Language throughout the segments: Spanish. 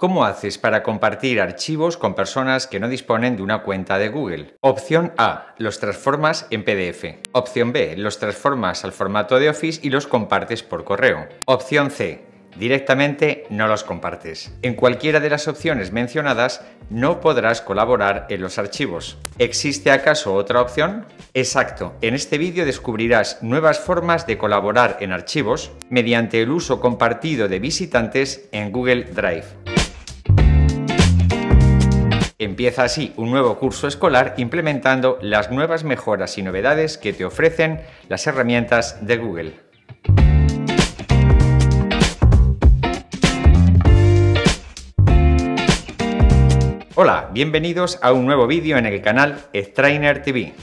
¿Cómo haces para compartir archivos con personas que no disponen de una cuenta de Google? Opción A. Los transformas en PDF. Opción B. Los transformas al formato de Office y los compartes por correo. Opción C directamente no los compartes. En cualquiera de las opciones mencionadas no podrás colaborar en los archivos. ¿Existe acaso otra opción? Exacto, en este vídeo descubrirás nuevas formas de colaborar en archivos mediante el uso compartido de visitantes en Google Drive. Empieza así un nuevo curso escolar implementando las nuevas mejoras y novedades que te ofrecen las herramientas de Google. Hola, bienvenidos a un nuevo vídeo en el canal Strainer TV.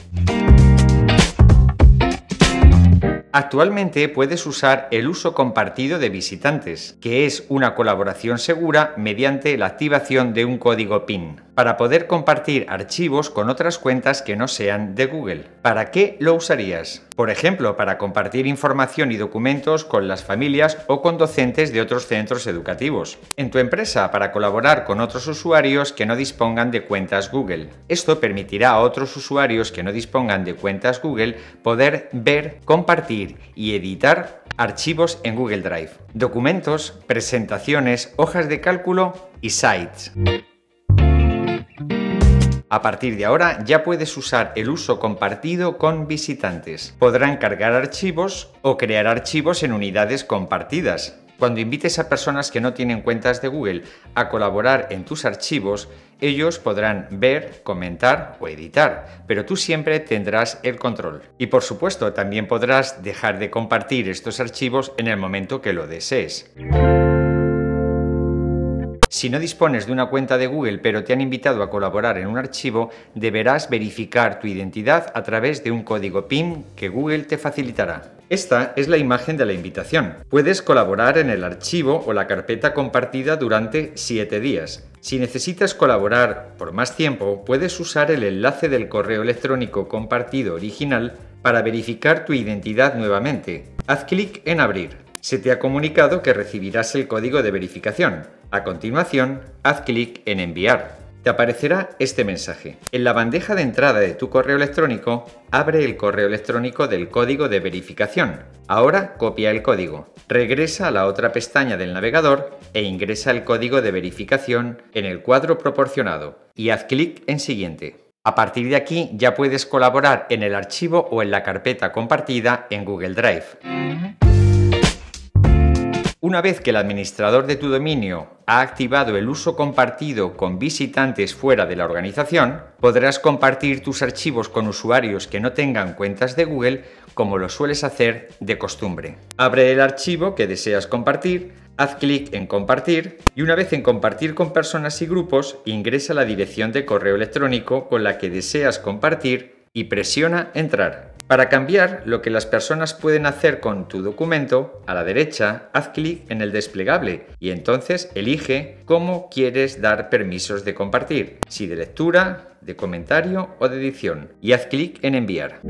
Actualmente puedes usar el uso compartido de visitantes, que es una colaboración segura mediante la activación de un código PIN para poder compartir archivos con otras cuentas que no sean de Google. ¿Para qué lo usarías? Por ejemplo, para compartir información y documentos con las familias o con docentes de otros centros educativos. En tu empresa, para colaborar con otros usuarios que no dispongan de cuentas Google. Esto permitirá a otros usuarios que no dispongan de cuentas Google poder ver, compartir y editar archivos en Google Drive, documentos, presentaciones, hojas de cálculo y sites. A partir de ahora ya puedes usar el uso compartido con visitantes. Podrán cargar archivos o crear archivos en unidades compartidas. Cuando invites a personas que no tienen cuentas de Google a colaborar en tus archivos, ellos podrán ver, comentar o editar, pero tú siempre tendrás el control. Y por supuesto, también podrás dejar de compartir estos archivos en el momento que lo desees. Si no dispones de una cuenta de Google pero te han invitado a colaborar en un archivo, deberás verificar tu identidad a través de un código PIN que Google te facilitará. Esta es la imagen de la invitación. Puedes colaborar en el archivo o la carpeta compartida durante 7 días. Si necesitas colaborar por más tiempo, puedes usar el enlace del correo electrónico compartido original para verificar tu identidad nuevamente. Haz clic en Abrir se te ha comunicado que recibirás el código de verificación. A continuación, haz clic en Enviar. Te aparecerá este mensaje. En la bandeja de entrada de tu correo electrónico, abre el correo electrónico del código de verificación. Ahora copia el código. Regresa a la otra pestaña del navegador e ingresa el código de verificación en el cuadro proporcionado y haz clic en Siguiente. A partir de aquí ya puedes colaborar en el archivo o en la carpeta compartida en Google Drive. Una vez que el administrador de tu dominio ha activado el uso compartido con visitantes fuera de la organización, podrás compartir tus archivos con usuarios que no tengan cuentas de Google como lo sueles hacer de costumbre. Abre el archivo que deseas compartir, haz clic en compartir y una vez en compartir con personas y grupos, ingresa la dirección de correo electrónico con la que deseas compartir y presiona entrar. Para cambiar lo que las personas pueden hacer con tu documento, a la derecha haz clic en el desplegable y entonces elige cómo quieres dar permisos de compartir, si de lectura, de comentario o de edición, y haz clic en enviar.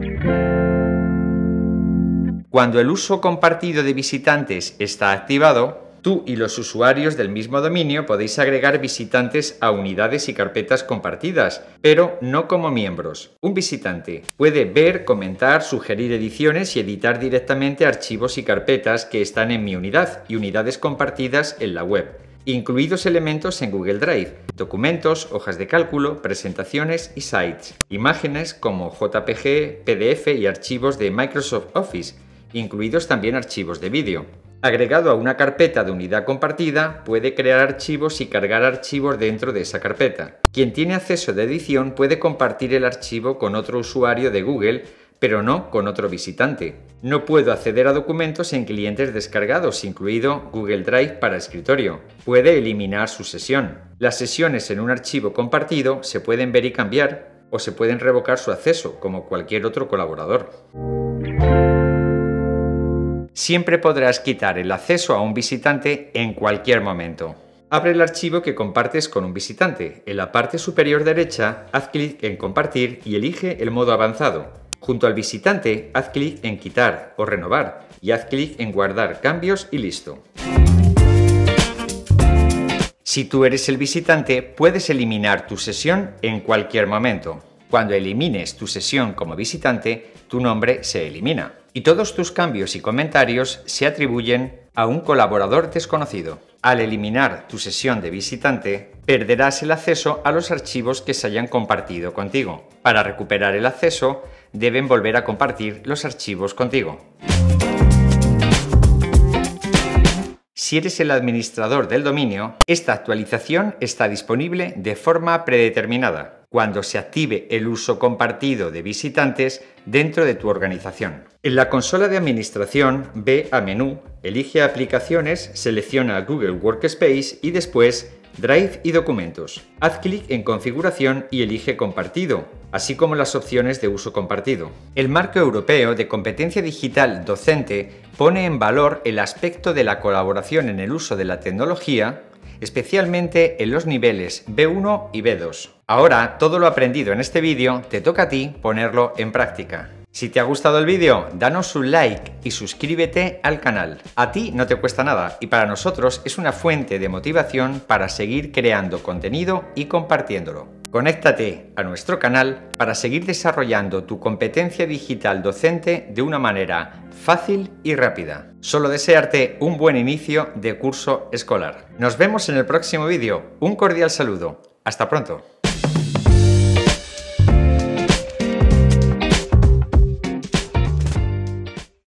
Cuando el uso compartido de visitantes está activado, Tú y los usuarios del mismo dominio podéis agregar visitantes a unidades y carpetas compartidas, pero no como miembros. Un visitante puede ver, comentar, sugerir ediciones y editar directamente archivos y carpetas que están en mi unidad y unidades compartidas en la web incluidos elementos en Google Drive, documentos, hojas de cálculo, presentaciones y sites, imágenes como JPG, PDF y archivos de Microsoft Office, incluidos también archivos de vídeo. Agregado a una carpeta de unidad compartida, puede crear archivos y cargar archivos dentro de esa carpeta. Quien tiene acceso de edición puede compartir el archivo con otro usuario de Google, pero no con otro visitante. No puedo acceder a documentos en clientes descargados, incluido Google Drive para escritorio. Puede eliminar su sesión. Las sesiones en un archivo compartido se pueden ver y cambiar, o se pueden revocar su acceso, como cualquier otro colaborador siempre podrás quitar el acceso a un visitante en cualquier momento. Abre el archivo que compartes con un visitante. En la parte superior derecha, haz clic en Compartir y elige el modo avanzado. Junto al visitante, haz clic en Quitar o Renovar y haz clic en Guardar cambios y listo. Si tú eres el visitante, puedes eliminar tu sesión en cualquier momento. Cuando elimines tu sesión como visitante, tu nombre se elimina y todos tus cambios y comentarios se atribuyen a un colaborador desconocido. Al eliminar tu sesión de visitante, perderás el acceso a los archivos que se hayan compartido contigo. Para recuperar el acceso, deben volver a compartir los archivos contigo. Si eres el administrador del dominio, esta actualización está disponible de forma predeterminada cuando se active el uso compartido de visitantes dentro de tu organización. En la consola de administración, ve a Menú, elige Aplicaciones, selecciona Google Workspace y después Drive y Documentos. Haz clic en Configuración y elige Compartido, así como las opciones de uso compartido. El marco europeo de competencia digital docente pone en valor el aspecto de la colaboración en el uso de la tecnología, especialmente en los niveles B1 y B2. Ahora, todo lo aprendido en este vídeo te toca a ti ponerlo en práctica. Si te ha gustado el vídeo, danos un like y suscríbete al canal. A ti no te cuesta nada y para nosotros es una fuente de motivación para seguir creando contenido y compartiéndolo. Conéctate a nuestro canal para seguir desarrollando tu competencia digital docente de una manera fácil y rápida. Solo desearte un buen inicio de curso escolar. Nos vemos en el próximo vídeo. Un cordial saludo. Hasta pronto.